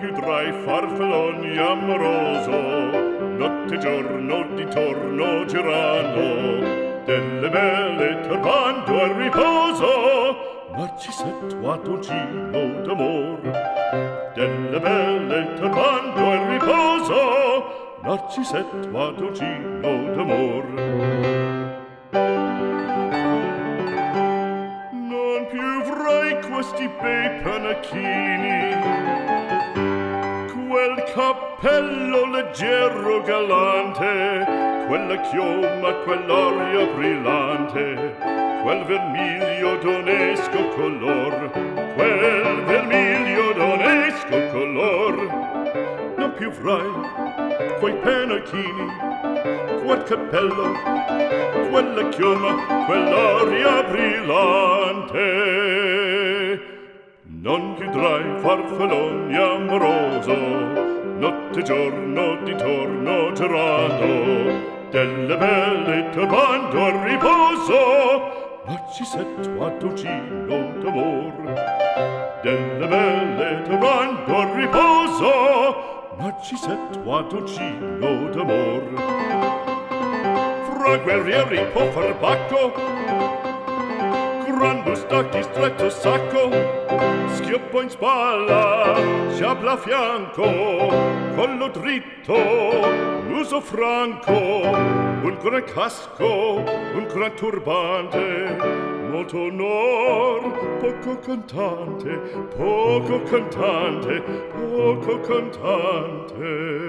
più drai farfalloni amoroso notte giorno di torno girano delle belle turbando al riposo narcisetto a dolcino d'amor. Delle belle turbando al riposo narcisetto a dolcino d'amor. Non più vrai questi bei panacchini Quel cappello leggero galante, quella chioma, quell'aria brillante, quel vermiglio d'onesco color, quel vermiglio d'onesco color. Non più frai quei penachini, quel cappello, quella chioma, quell'aria brillante. Non chiudrai farfalloni amoroso, notte e giorno di torno girando, delle belle turbando a riposo, ma ci setto a dolcino d'amor. Delle belle turbando a riposo, ma ci setto a dolcino d'amor. Fra guerrieri po' farbacco, grando stacchi stretto sacco, schioppo in spalla, sciabla a fianco, collo dritto, muso franco, un gran casco, un gran turbante, molto onor, poco cantante, poco cantante, poco cantante.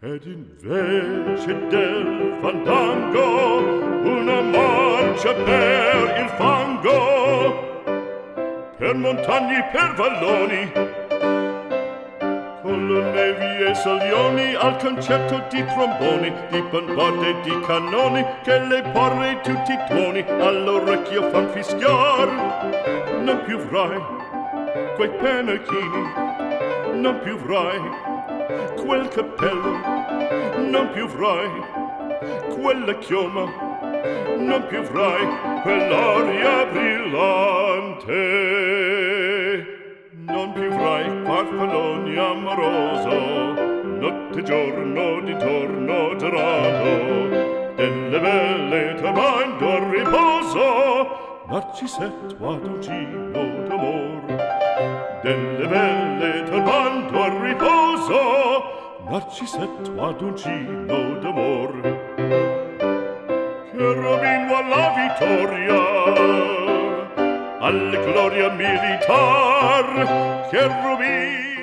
Ed invece del fandango una marcia per per montagni per valloni con le nevi e salioni al concerto di tromboni di bombarde di cannoni che le porre tutti i tuoni all'orecchio fan fischiar. Non più vrai quei penachini non più vrai quel cappello non più vrai quella chioma non più vrai quell'aria brillante farfalloni amoroso notte giorno di torno girato. Delle belle trovando riposo narcisetto ad ucino d'amor. Delle belle trovando riposo narcisetto ad ucino d'amor. Che rovino alla vittoria! al gloria militar que rubí.